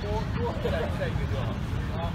多多多来再一个就好啊。